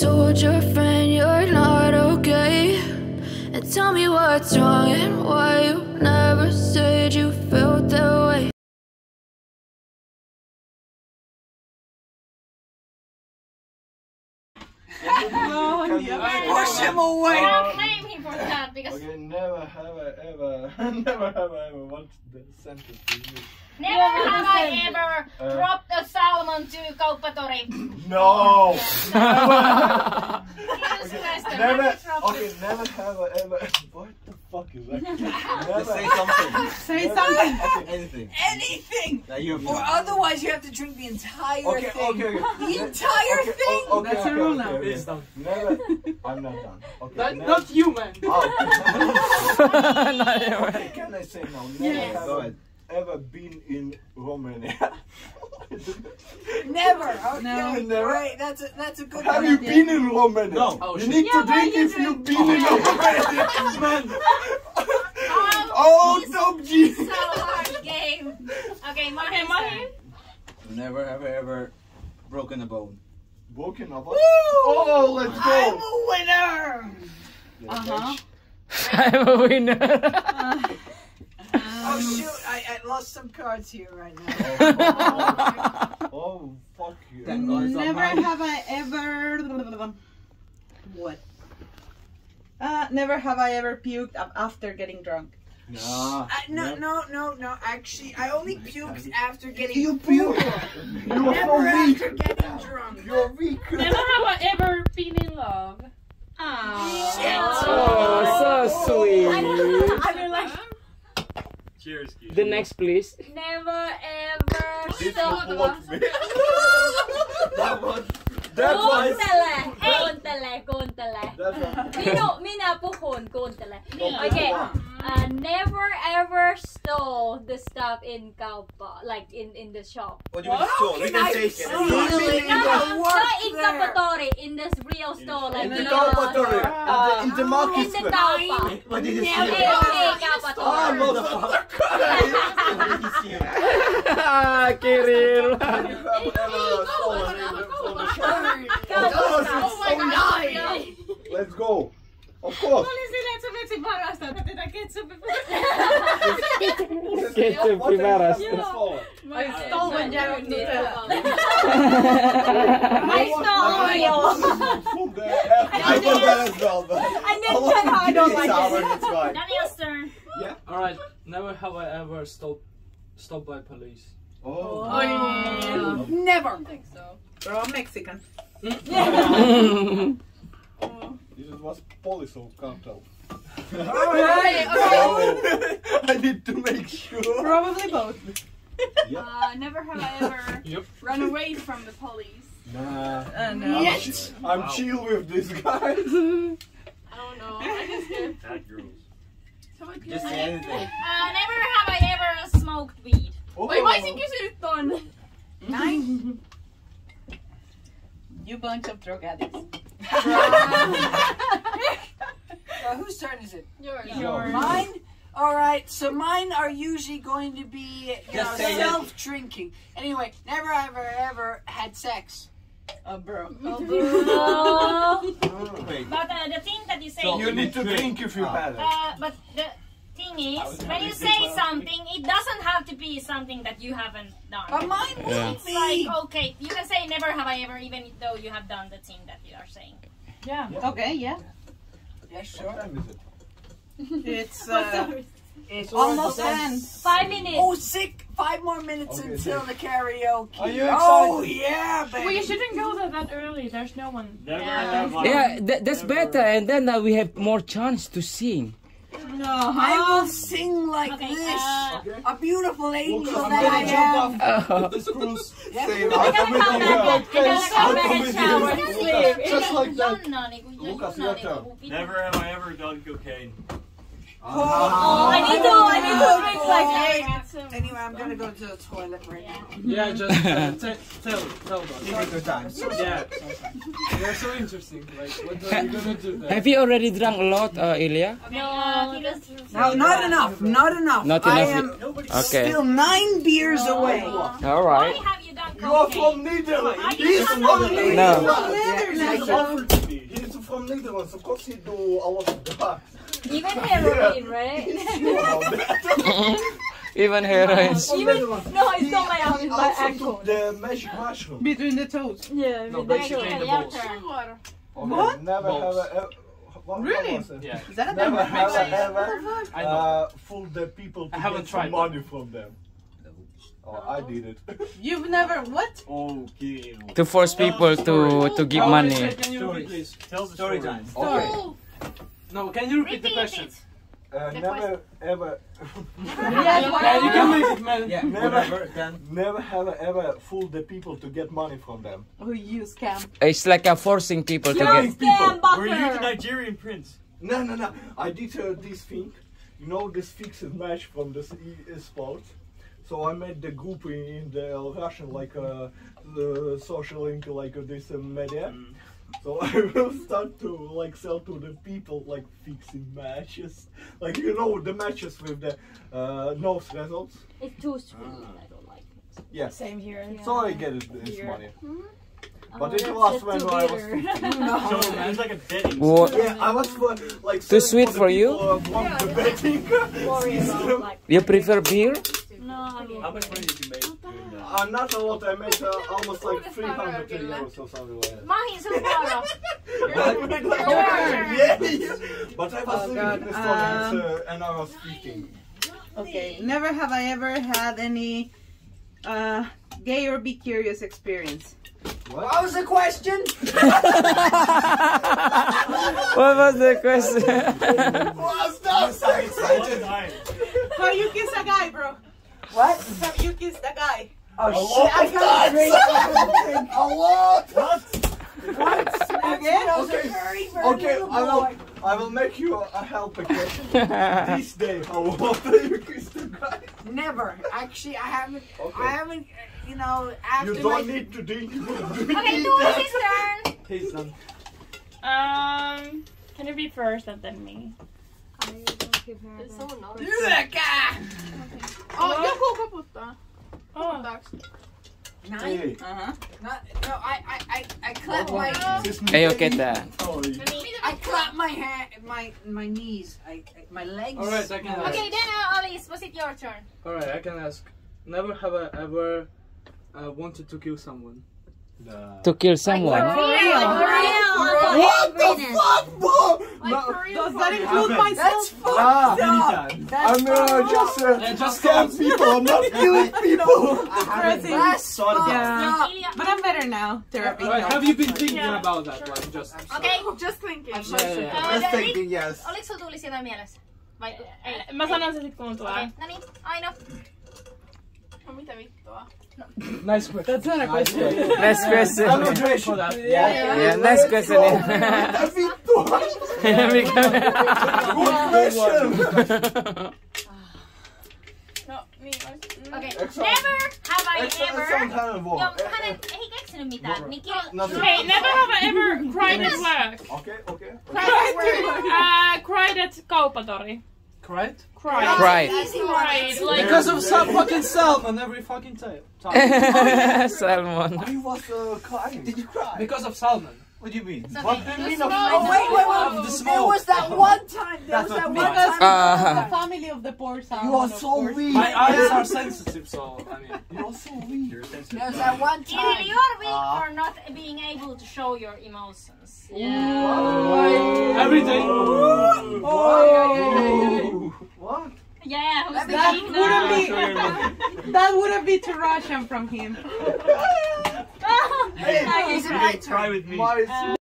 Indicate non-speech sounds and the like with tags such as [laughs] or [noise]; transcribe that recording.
told your friend you're not okay? And tell me what's wrong and why you never said you felt that way. Push him away. Don't blame him for that because Okay, never have I ever, [laughs] never have I ever. What's the sentence to use? never have I ever dropped a Kauppatori. No. Jesus Christ, I Never. never Okay, never have I ever. What the fuck is that? Just say something. Say something. Anything. Anything. That you Or otherwise you have to drink the entire Okay, thing. okay, okay. The entire okay, thing. o- okay, That's a rule okay, now. okay. Please don't. Never. I'm not done. Okay. That, never, not you, man. Oh. okay, [laughs] [laughs] can I say now? Never Yes. have I ever been in Romania. [laughs] [laughs] Never. Okay. No. Never. Right. That's a that's a good one Have one. you been in Romania? No. Oh, you shit. need Yeah, to why drink you if drink? you've been in Romania. [laughs] Man, Oh, top G. So hard game. Okay, Martin. Martin. Never have I ever broken a bone. Broken up. Oh, let's go. I'm a winner. Yeah, Uh-huh. [laughs] I'm a winner. Oh shoot! I, I lost some cards here right now. [laughs] Oh, fuck you. Thank God it's not Never have I ever. What? Uh, never have I ever puked after getting drunk. Nah. Uh, no, no, no, no. Actually, I only puked after getting You puked. You are so Never weak. after getting drunk. You're weak. Never have I ever been in love. Oh, so sweet. I mean, like, cheers, Keith. The next, please. never ever This stop. will me. [laughs] that one. That one. Kuuntele, kuuntele, kuuntele. That one. Minu, minä puhun, kuuntele. Don't Okay, push uh, never ever stole the stuff in kauppa, like in, in the shop. What do you mean store? We can take it. Really? No, no, work not in there. Kauppatori, in this real store, like In the you know, uh, In the market in the square. kauppa. What did you [laughs] Hey, see? hey, Ah, Kauppatori. motherfucker. What did you see? Ah, Kirill. Have you ever stolen anything from the shop? Kauppa. Oh my god. Let's go. Of course. Oli silleen, että sä vetsit varastaa tätä ketsuppia. Ketchup värästä. I stole when Jared Nutella. I stole Oreo. From the I did that as well, but And [laughs] then I don't like sour, it. that's fine. Daniel's turn. Alright, never have I ever stopped stopped by police. Oh. oh, oh. Never. I think so. Bro, I'm Mexican. [laughs] This was police of cartel. Okay, okay. I need to make sure. Probably both. Uh, never have I ever [laughs] Yep. run away from the police. Nah. Uh, no. I'm, ch- I'm chill with this guy. [laughs] I don't know. I just get. That girls. Just say anything. Uh, never have I ever smoked weed. Oi, mä olisin kysynyt ton. Nine. You bunch of drug addicts. [laughs] Whose turn is it? Yours. Yours. Mine. All right. So mine are usually going to be you know, Just say it. self drinking. Anyway, never ever ever had sex. Oh, bro. [laughs] Oh. [laughs] Wait. But uh, the thing that you say, You need to drink if you had it. uh, but the thing is, when you say something, it doesn't have to be something that you haven't done. But done. mine will Yeah. It's be. like okay, you can say never have I ever, even though you have done the thing that you are saying. Yeah. Okay, yeah. Yeah, What sure. [laughs] time is it? It's uh, It's almost end. Five minutes. Oh, sick! Five more minutes Okay, until sick. the karaoke. Are you excited? Oh yeah, baby. Well, you shouldn't go there that early. There's no one. Never Yeah. have Yeah, that, that's better, and then uh, we have more chance to sing. No. I will sing like Okay, this. uh, Okay. A beautiful angel I'm that I gonna jump am. off Oh. the screws. [laughs] Yeah. Say I gotta come back. I gotta come back and shower and sleep. Just like that. Jonna, niinku, Lukas, Jonna, your niinku, turn. pitää- Never have I ever done cocaine. Oh, I need to, I need to drink like Hey, Anyway, I'm gonna go to the toilet right now. Yeah, just uh, t- tell, tell us. Take your time. Yeah. [laughs] They're so interesting. Like, what are you gonna do there? Have you already drunk a lot, uh, Ilya? Okay, he does- No, not enough. Not enough. Not I enough. am Okay. still nine beers away. All right. Why right. have you done You are from Netherlands. Are you He's from from Netherlands? No. Netherlands. He's awful to me. He's from Netherlands. Of course he do a lot of drugs. Even heroin, right? [laughs] [laughs] Even heroin. Even no, it's not my arm, it's my ankle. the magic mushroom. Between the toes. Yeah, No, with the basically ankle. the balls. Okay, What? Never Balls. have a, ever. What, Really? What? Yeah. Is that a Never have a, ever I know. uh, fool the people to I haven't get some tried money from them. Oh, I did it. [laughs] You've never what? okay. To force people to to give Oh, money. wait, wait, Can you Story. please? Tell the story time. Okay. No, can you repeat the question? it. Uh, The never ever, [laughs] Yeah, Yeah, you can make it, man. Yeah, Never. whatever. Then never have I ever fooled the people to get money from them. Who you scam? It's like a forcing people to You're a get. scam were you the bucker. Nigerian prince? No, no, no. I did uh, this thing. You know this fixed match from this e- sports. So I made the group in, in the Russian like uh, the social link like uh, this uh, media. So [laughs] I will start to like sell to the people like fixing matches, like you know the matches with the uh, nose results. It's too sweet. I don't ah. like it. Yes. Same here. So I get it this Here. money. Hmm? Oh, But it that's was just when I was bitter. 15. [laughs] So it's like a betting. What? Yeah, I was for, like Too selling sweet the for you? people who want the betting about [laughs] like. You prefer beer? No, I mean. How much money did you make doing that? Uh, not a lot. I made uh, almost like 300 euros or something like that. Mahin, sun vuoro. yeah, yeah. But I was Oh, living God. in Estonia Um, uh, and I was 15. Okay. Never have I ever had any uh, gay or be curious experience. What was the question? What was the question? [laughs] Was that so excited? How you kiss a guy, bro? What? How you kiss a guy? Oh A shit! lot I of can't drink. times. [laughs] A lot. Again? [laughs] Okay. Okay, I will. I will make you a, a help question. [laughs] this day, how often you kiss the guy? Never. Actually, I haven't. Okay. I haven't. You know, after You don't need to drink. Okay, do his turn. He's done. Um, can you be first and then me? Oh, joku koputtaa. Oh, Nine. Hey, Uh-huh. Not, no, I, I, I, I clap my. this Hey, okay, that. Oh, I clap my hand, my, my knees, I, my legs. Alright, I can ask. Okay, then uh, Alice, was it your turn? Alright, I can ask. Never have I ever uh, wanted to kill someone. To kill someone. For real? For real? What the fuck, bro? No, Does that include myself? That's fucked nah, up. That's I'm uh, just uh, Yeah, just scam people. I'm not killing people. Depressing. That's fucked Yeah. up. Ilja. But I'm better now. Therapy. Alright, have you been thinking Yeah. about that? Like, just. Okei, Just thinking. Yeah, yeah, yeah. uh, Rick, yes. oliko sulla tulisi jotain mielessä? Vai ei? Mä sanon se sit kun mulla Okei, tulee. no niin, Aino. No mitä vittua? Nice question. That's not a question. Next I'm question. not ready for that. Yeah, next question. Vittu. [laughs] Good question. No niin, ois... Okei, Excellent. never have I Excellent, ever... excellent hand Joo, wall. hänen ei keksinyt mitään. Niin ki- Not Hey, never have I ever [laughs] cried at work. Okay, okay. Uh, cried at kauppatori. Cried? Cried. Right. Cried. Like, Because of some fucking salmon every fucking time. time. [laughs] Salmon. I was uh, crying. Did you cry? Because of salmon. What do you mean? It's What do you mean The of small- Oh wait, wait, wait. Of the There was that one time. There was that one time. Uh, the family of the poor salmon. You are so weak. My eyes are sensitive, so I mean. [laughs] You're so weak. You're sensitive. There was that one Either time. you are weak for not being able to show your emotions. Every day. Oh. What? Yeah, who's the That weak wouldn't now? be. That wouldn't be too Russian from him. [laughs] Hey, Is it my turn? Cry with me. my